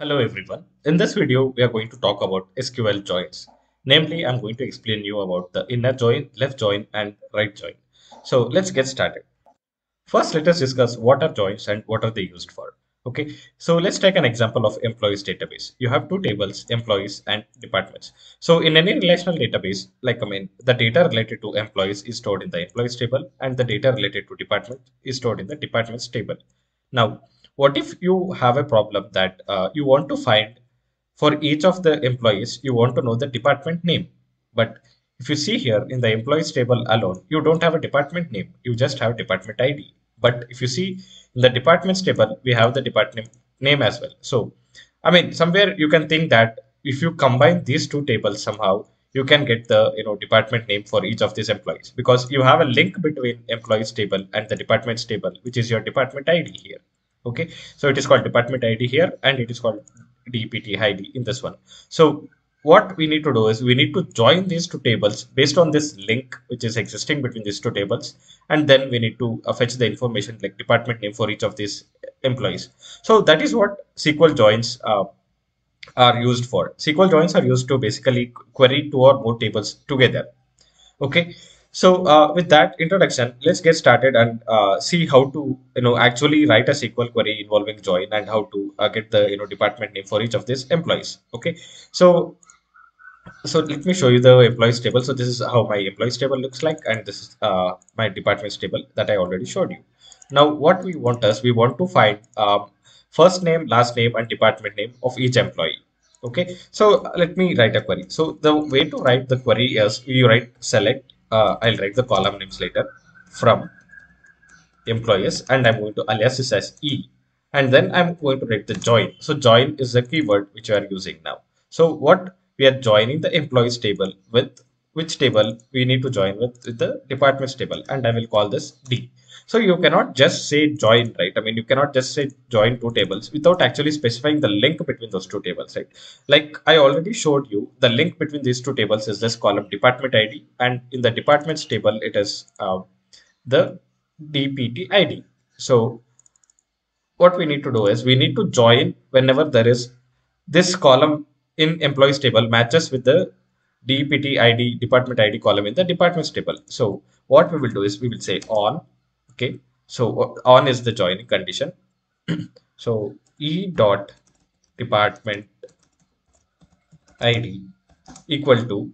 Hello everyone. In this video, we are going to talk about SQL joins. Namely, I'm going to explain you about the inner join, left join and right join. So let's get started. First, let us discuss what are joins and what are they used for. Okay, so let's take an example of employees database. You have two tables, employees and departments. So in any relational database, like I mean, the data related to employees is stored in the employees table and the data related to department is stored in the departments table. Now, what if you have a problem that uh, you want to find for each of the employees, you want to know the department name. But if you see here in the employees table alone, you don't have a department name. You just have department ID. But if you see in the departments table, we have the department name as well. So, I mean, somewhere you can think that if you combine these two tables somehow, you can get the you know department name for each of these employees because you have a link between employees table and the departments table, which is your department ID here. Okay, so it is called department ID here, and it is called DPT ID in this one. So what we need to do is we need to join these two tables based on this link which is existing between these two tables and then we need to uh, fetch the information like department name for each of these employees. So that is what sql joins uh, are used for. Sql joins are used to basically query two or more tables together. Okay so uh, with that introduction let's get started and uh, see how to you know actually write a sql query involving join and how to uh, get the you know department name for each of these employees okay so so let me show you the employees table. So this is how my employees table looks like, and this is uh, my departments table that I already showed you. Now, what we want is we want to find um, first name, last name, and department name of each employee. Okay, so let me write a query. So the way to write the query is you write select. Uh, I'll write the column names later from employees, and I'm going to alias this as e, and then I'm going to write the join. So join is the keyword which we are using now. So what we are joining the employees table with which table we need to join with, with the departments table and I will call this D. So you cannot just say join, right? I mean, you cannot just say join two tables without actually specifying the link between those two tables, right? Like I already showed you, the link between these two tables is this column department ID and in the departments table, it is uh, the DPT ID. So what we need to do is we need to join whenever there is this column in employees table matches with the DPT ID, department ID column in the departments table. So what we will do is we will say on, okay. So on is the joining condition. so E dot department ID equal to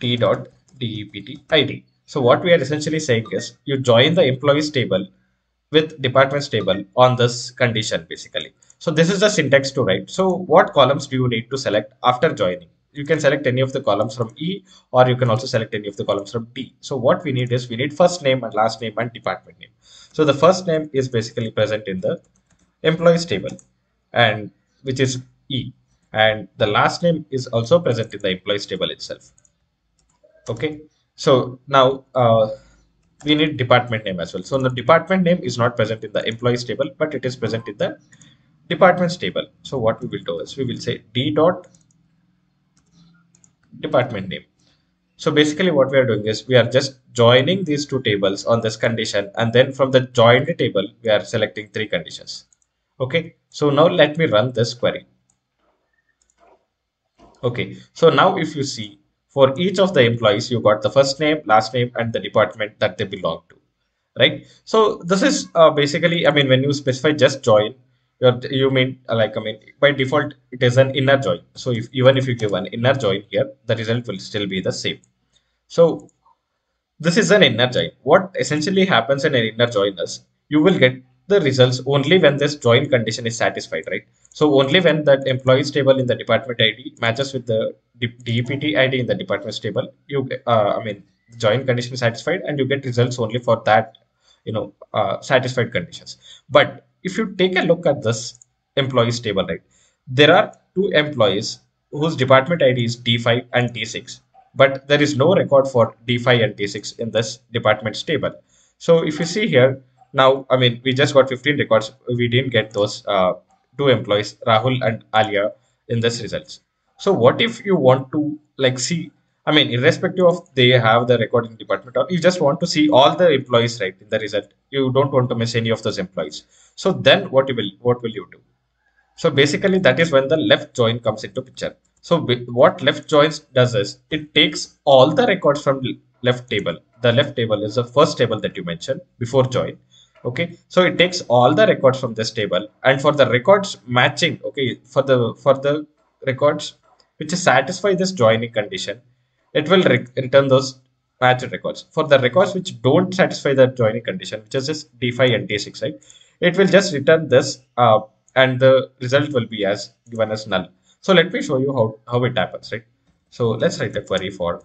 T dot DEPT ID. So what we are essentially saying is you join the employees table with departments table on this condition basically. So this is the syntax to write. So what columns do you need to select after joining? You can select any of the columns from E or you can also select any of the columns from D. So what we need is we need first name and last name and department name. So the first name is basically present in the employees table and which is E and the last name is also present in the employees table itself. Okay. So now uh, we need department name as well. So the department name is not present in the employees table, but it is present in the departments table. So what we will do is we will say d dot department name. So basically what we are doing is we are just joining these two tables on this condition and then from the joined table we are selecting three conditions. Okay, so now let me run this query. Okay, so now if you see for each of the employees you got the first name, last name and the department that they belong to, right? So this is uh, basically, I mean when you specify just join you mean like i mean by default it is an inner join so if even if you give an inner join here the result will still be the same. So this is an inner join what essentially happens in an inner join is you will get the results only when this join condition is satisfied right? So only when that employees table in the department id matches with the dpt id in the departments table you uh, i mean join condition is satisfied and you get results only for that you know uh, satisfied conditions. But if you take a look at this employees table, right, there are two employees whose department ID is D5 and D6, but there is no record for D5 and D6 in this departments table. So if you see here, now, I mean, we just got 15 records. We didn't get those uh, two employees, Rahul and Alia, in this results. So what if you want to like see I mean, irrespective of they have the recording department, or you just want to see all the employees right in the result. You don't want to miss any of those employees. So then what you will what will you do? So basically that is when the left join comes into picture. So what left joins does is it takes all the records from the left table. The left table is the first table that you mentioned before join. Okay, so it takes all the records from this table and for the records matching, okay, for the for the records which satisfy this joining condition, it will return those matched records. For the records which don't satisfy the joining condition, which is just D5 and D6, right? It will just return this uh, and the result will be as given as null. So let me show you how, how it happens, right? So let's write a query for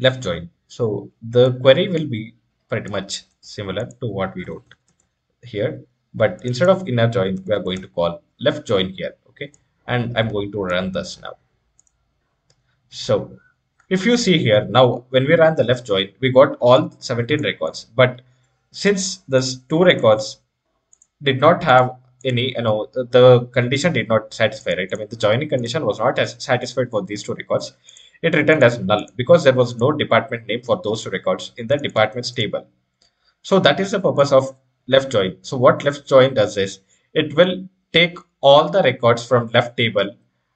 left join. So the query will be pretty much similar to what we wrote here. But instead of inner join, we are going to call left join here. Okay. And I'm going to run this now. So if you see here now, when we ran the left join, we got all 17 records. But since this two records did not have any you know the condition did not satisfy right? I mean the joining condition was not as satisfied for these two records. It returned as null because there was no department name for those two records in the departments table. So that is the purpose of left join so what left join does is it will take all the records from left table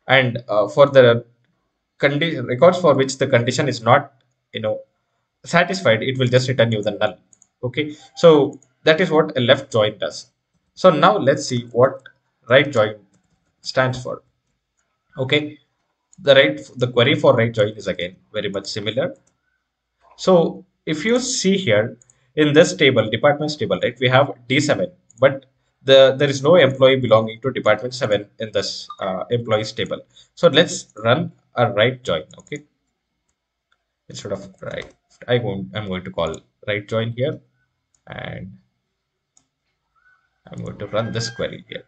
and uh, for the records for which the condition is not you know satisfied it will just return you the null okay so that is what a left join does so now let's see what right join stands for. Okay, the right the query for right join is again very much similar. So if you see here in this table, departments table, right, we have D7, but the there is no employee belonging to department 7 in this uh, employees table. So let's run a right join. Okay, instead of right, I going I'm going to call right join here and I'm going to run this query here.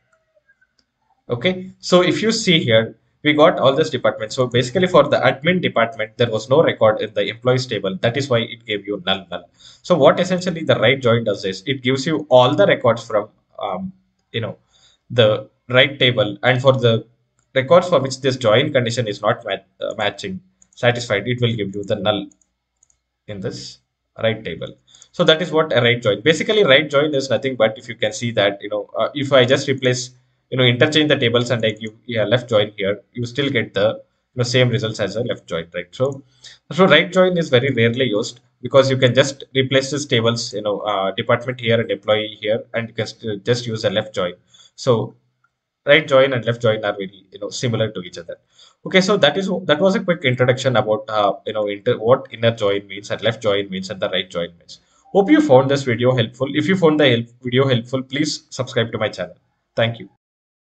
Okay, so if you see here, we got all this department. So basically for the admin department, there was no record in the employees table. That is why it gave you null null. So what essentially the right join does is it gives you all the records from, um, you know, the right table. And for the records for which this join condition is not mat uh, matching satisfied, it will give you the null in this right table. So that is what a right join. Basically, right join is nothing but if you can see that, you know, uh, if I just replace, you know, interchange the tables and I give yeah, left join here, you still get the you know, same results as a left join, right? So, so right join is very rarely used because you can just replace these tables, you know, uh, department here and employee here, and you can just use a left join. So right join and left join are very you know similar to each other okay so that is that was a quick introduction about uh, you know inter, what inner join means and left join means and the right join means Hope you found this video helpful. If you found the help video helpful, please subscribe to my channel. Thank you.